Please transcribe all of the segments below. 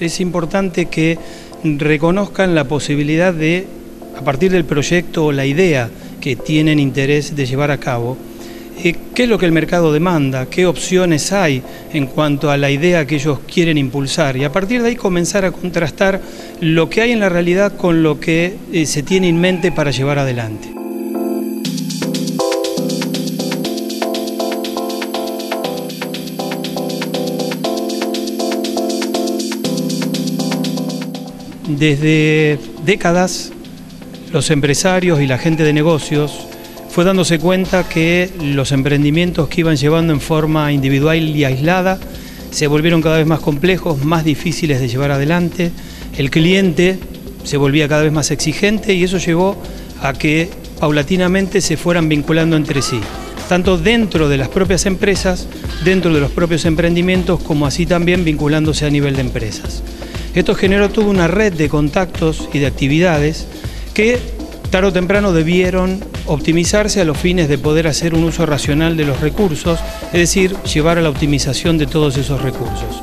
Es importante que reconozcan la posibilidad de, a partir del proyecto o la idea que tienen interés de llevar a cabo, eh, qué es lo que el mercado demanda, qué opciones hay en cuanto a la idea que ellos quieren impulsar y a partir de ahí comenzar a contrastar lo que hay en la realidad con lo que eh, se tiene en mente para llevar adelante. Desde décadas, los empresarios y la gente de negocios fue dándose cuenta que los emprendimientos que iban llevando en forma individual y aislada se volvieron cada vez más complejos, más difíciles de llevar adelante. El cliente se volvía cada vez más exigente y eso llevó a que paulatinamente se fueran vinculando entre sí, tanto dentro de las propias empresas, dentro de los propios emprendimientos, como así también vinculándose a nivel de empresas. Esto generó toda una red de contactos y de actividades que tarde o temprano debieron optimizarse a los fines de poder hacer un uso racional de los recursos, es decir, llevar a la optimización de todos esos recursos.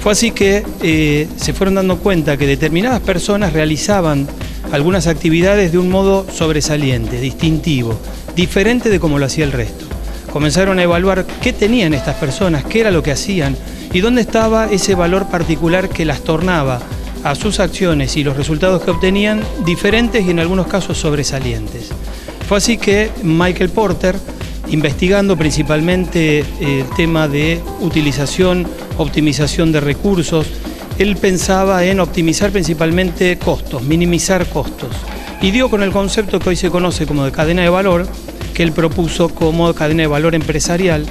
Fue así que eh, se fueron dando cuenta que determinadas personas realizaban algunas actividades de un modo sobresaliente, distintivo, diferente de como lo hacía el resto. Comenzaron a evaluar qué tenían estas personas, qué era lo que hacían, y dónde estaba ese valor particular que las tornaba a sus acciones y los resultados que obtenían diferentes y en algunos casos sobresalientes. Fue así que Michael Porter, investigando principalmente el tema de utilización, optimización de recursos, él pensaba en optimizar principalmente costos, minimizar costos, y dio con el concepto que hoy se conoce como de cadena de valor, que él propuso como cadena de valor empresarial,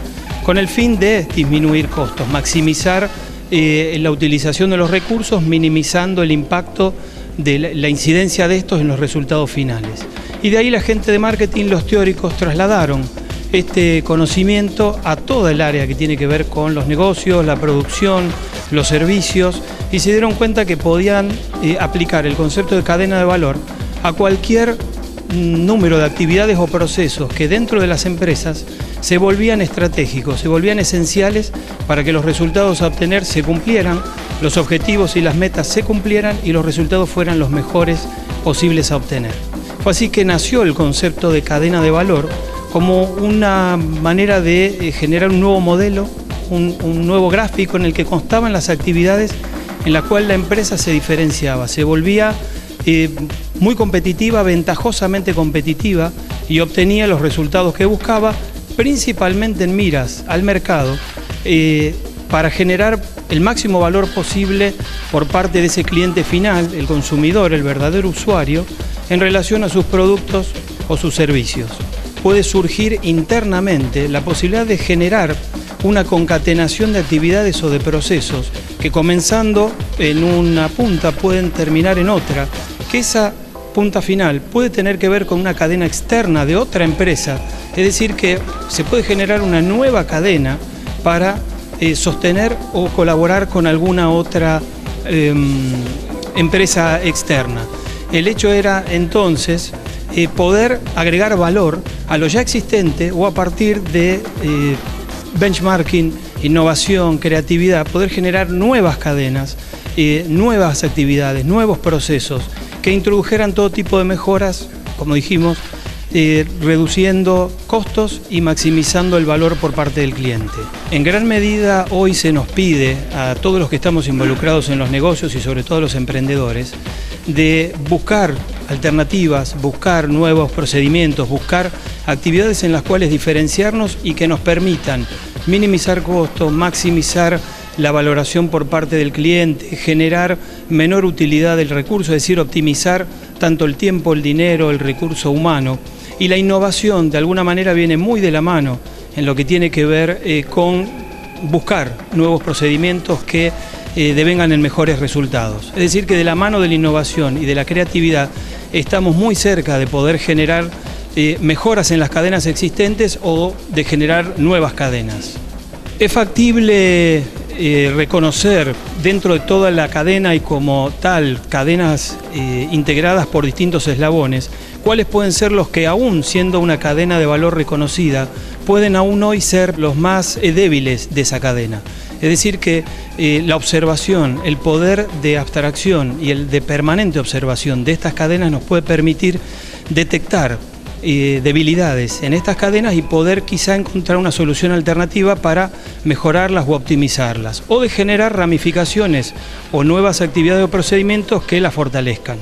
con el fin de disminuir costos, maximizar eh, la utilización de los recursos, minimizando el impacto de la, incidencia de estos en los resultados finales. Y de ahí la gente de marketing, los teóricos, trasladaron este conocimiento a toda el área que tiene que ver con los negocios, la producción, los servicios, y se dieron cuenta que podían eh, aplicar el concepto de cadena de valor a cualquier número de actividades o procesos que dentro de las empresas se volvían estratégicos, se volvían esenciales para que los resultados a obtener se cumplieran, los objetivos y las metas se cumplieran y los resultados fueran los mejores posibles a obtener. Fue así que nació el concepto de cadena de valor como una manera de eh, generar un nuevo modelo, un, nuevo gráfico en el que constaban las actividades en la cual la empresa se diferenciaba, se volvía muy competitiva, ventajosamente competitiva y obtenía los resultados que buscaba principalmente en miras al mercado eh, para generar el máximo valor posible por parte de ese cliente final, el consumidor, el verdadero usuario, en relación a sus productos o sus servicios. Puede surgir internamente la posibilidad de generar una concatenación de actividades o de procesos que comenzando en una punta pueden terminar en otra, que esa punta final puede tener que ver con una cadena externa de otra empresa es decir, que se puede generar una nueva cadena para eh, sostener o colaborar con alguna otra em, empresa externa. El hecho era entonces eh, poder agregar valor a lo ya existente o a partir de eh, benchmarking, innovación, creatividad, poder generar nuevas cadenas, nuevas actividades, nuevos procesos que introdujeran todo tipo de mejoras, como dijimos, eh, reduciendo costos y maximizando el valor por parte del cliente. En gran medida hoy se nos pide a todos los que estamos involucrados en los negocios y sobre todo los emprendedores de buscar alternativas, buscar nuevos procedimientos, buscar actividades en las cuales diferenciarnos y que nos permitan minimizar costos, maximizar la valoración por parte del cliente, generar menor utilidad del recurso, es decir, optimizar tanto el tiempo, el dinero, el recurso humano y la innovación de alguna manera viene muy de la mano en lo que tiene que ver eh, con buscar nuevos procedimientos que eh, devengan en mejores resultados. Es decir, que de la mano de la innovación y de la creatividad estamos muy cerca de poder generar eh, mejoras en las cadenas existentes o de generar nuevas cadenas. Es factible reconocer dentro de toda la cadena y como tal cadenas integradas por distintos eslabones, cuáles pueden ser los que aún siendo una cadena de valor reconocida, pueden aún hoy ser los más eh, débiles de esa cadena. Es decir, que eh, la observación, el poder de abstracción y el de permanente observación de estas cadenas nos puede permitir detectar debilidades en estas cadenas y poder quizá encontrar una solución alternativa para mejorarlas o optimizarlas, o de generar ramificaciones o nuevas actividades o procedimientos que las fortalezcan.